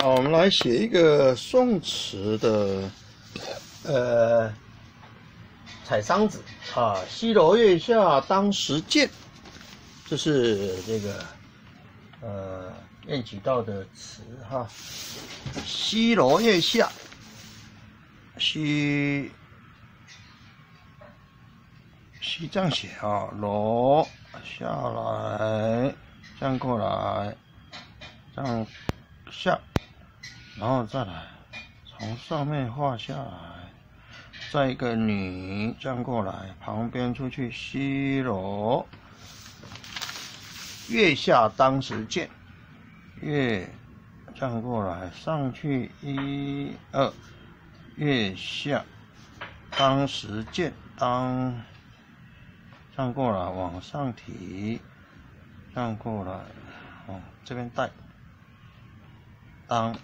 好，我们来写一个宋词的，呃，采桑子啊，西楼月下当时见，这是这个呃晏几道的词哈。西楼月下，西西这样写啊，楼下来，这样过来，这样下。然后再来，从上面画下来，再一个女这样过来，旁边出去西楼，月下当时见，月这样过来，上去一二，月下当时见，当这样过来往上提，这样过来，哦这边带，当。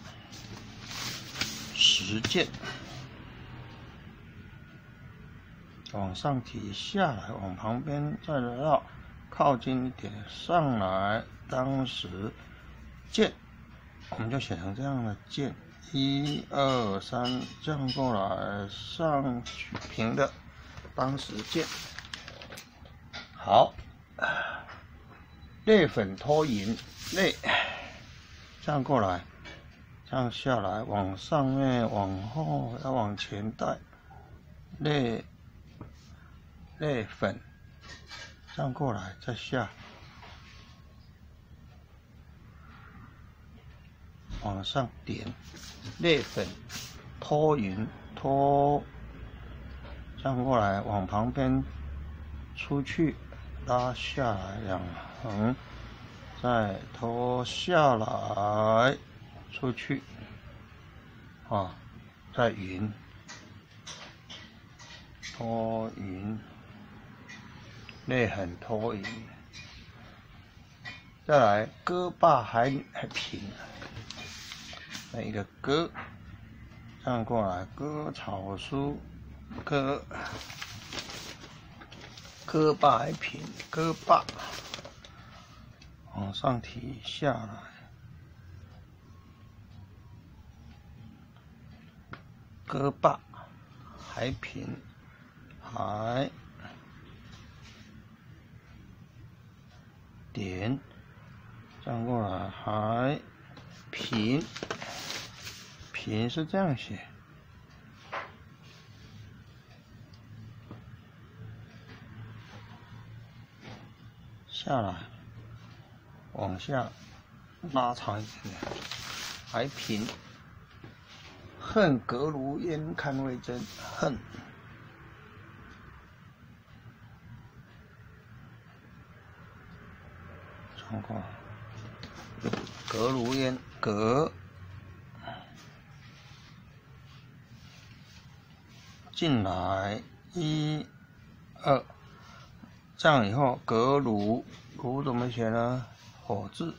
实践，往上提，下来，往旁边再来到靠近一点，上来，当时见，我们就写成这样的见，一二三，这样过来，上去平的，当时见，好，泪粉拖银，泪，这样过来。这样下来，往上面、往后要往前带，泪泪粉，这样过来再下，往上点，泪粉拖匀拖，这样过来往旁边出去拉下来两横，再拖下来。出去，啊，在云，拖云，内很拖云，再来歌罢还还平，那一个歌，这样过来，歌草书，歌，歌罢还平，歌罢，往上提下来。歌罢，还平，还点，转过来，还平，平是这样写，下来，往下拉长一点，还平。恨隔炉烟，看未真。恨，状况。隔炉烟，隔进来，一、二，这样以后，隔炉炉怎么写呢？火字，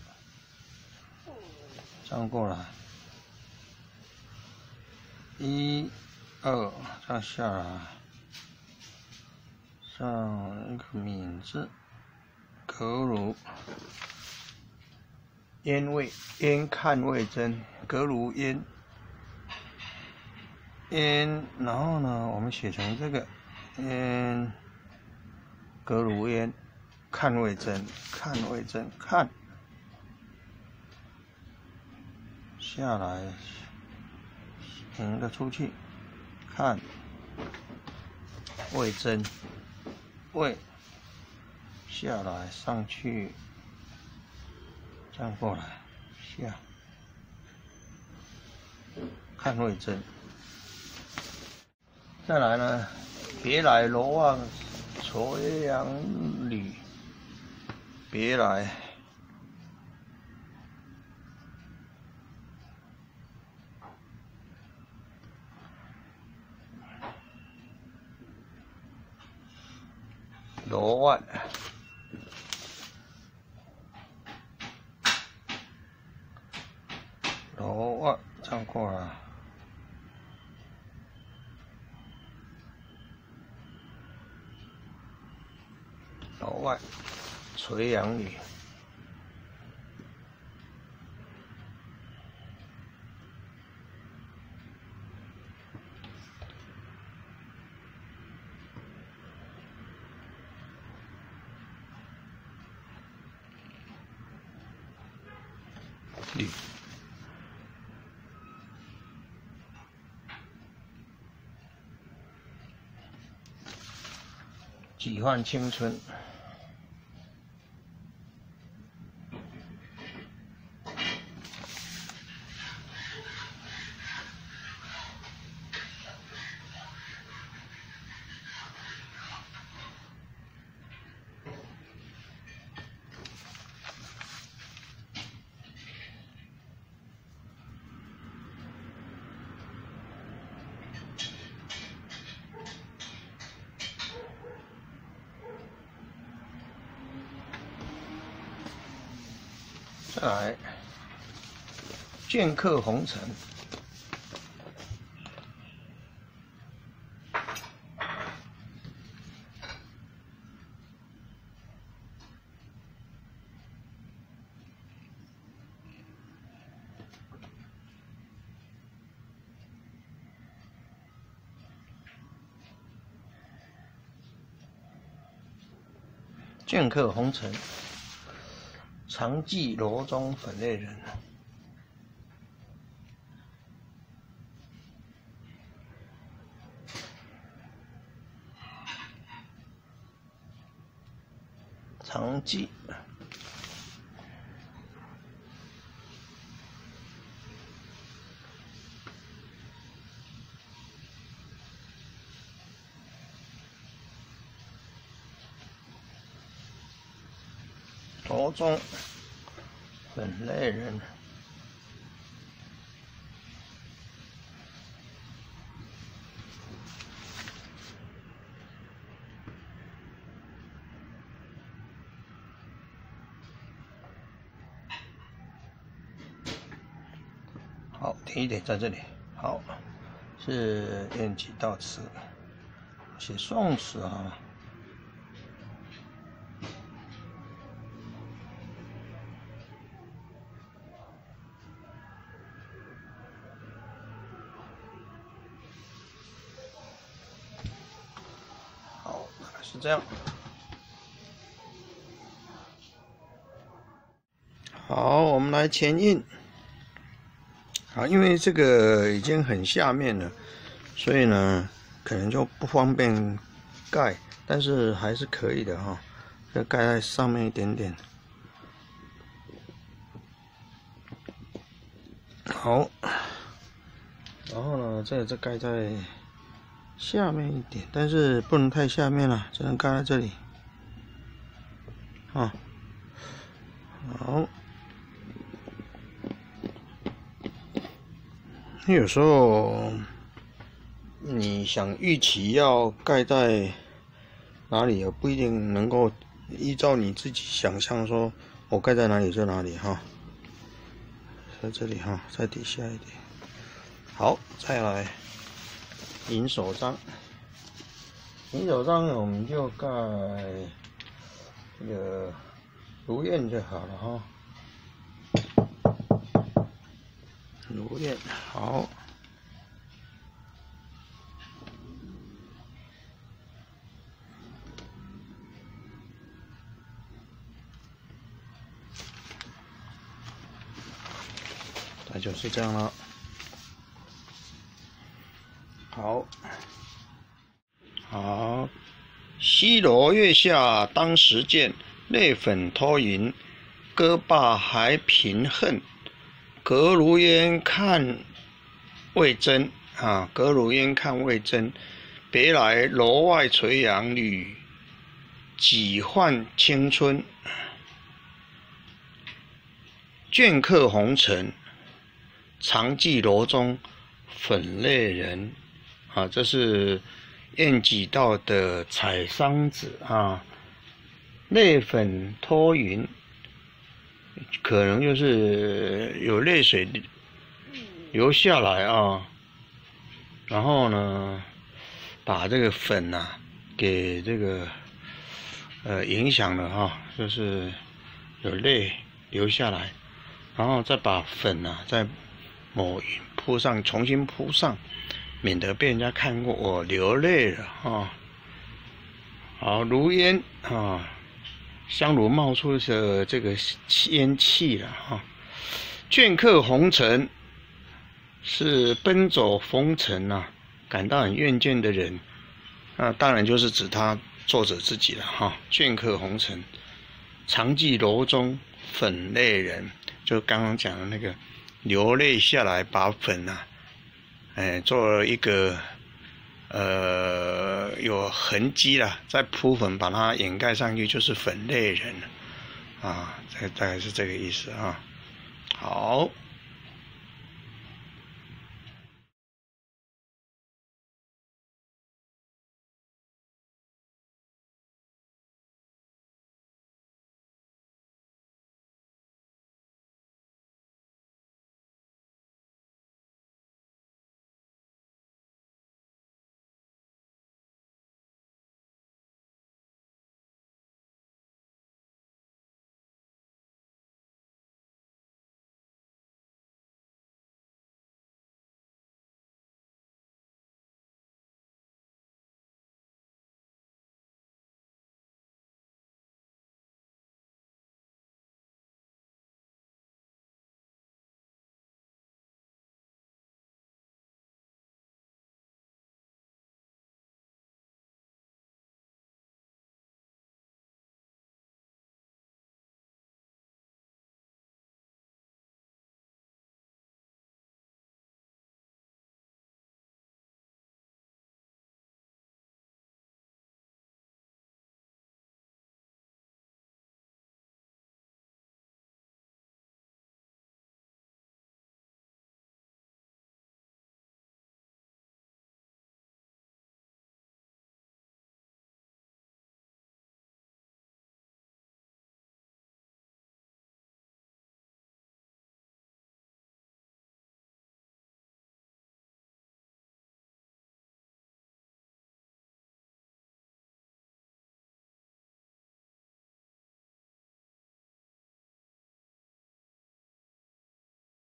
这样过来。一、二，这样下来，上一个闽字，格如烟味，烟看味真，格如烟，烟，然后呢，我们写成这个烟，格如烟，看味真，看味真，看下来。平的出去，看，位真，位下来上去，这样过来下，看位真，再来呢，别来罗望垂杨女，别来。罗万，罗万唱过了，罗万垂杨女，绿。几换青春。再来，剑客红尘，剑客红尘。常记罗中粉泪人，常记。中。本类人，好，停一点在这里。好，是练习到词，写宋词啊。是这样，好，我们来前印。好，因为这个已经很下面了，所以呢，可能就不方便盖，但是还是可以的哈，要盖在上面一点点。好，然后呢，这再盖在。下面一点，但是不能太下面了，只能盖在这里。啊，好。有时候你想预期要盖在哪里，也不一定能够依照你自己想象说，我盖在哪里就哪里哈。在这里哈，在底下一点。好，再来。银手章，银手章我们就盖这个如愿就好了哈。如愿好，那就是这样了。好，好，西罗月下当时见，泪粉托云，歌罢还凭恨。隔如烟看未真啊，隔如烟看未真。别来楼外垂杨柳，几换青春。镌刻红尘，常记罗中粉泪人。啊，这是燕几道的采桑子啊，泪粉托云，可能就是有泪水流下来啊，然后呢，把这个粉呐给这个呃影响了哈，就是有泪流下来，然后再把粉呐再抹铺上，重新铺上。免得被人家看过我流泪了啊！好，如烟啊，香炉冒出的这个烟气了哈，镌刻红尘是奔走风尘呐，感到很厌倦的人，那当然就是指他作者自己了哈。镌刻红尘，常记楼中粉泪人，就刚刚讲的那个流泪下来把粉呐，哎，做了一个呃有痕迹了，再铺粉把它掩盖上去，就是粉类人啊，这个大概是这个意思啊。好。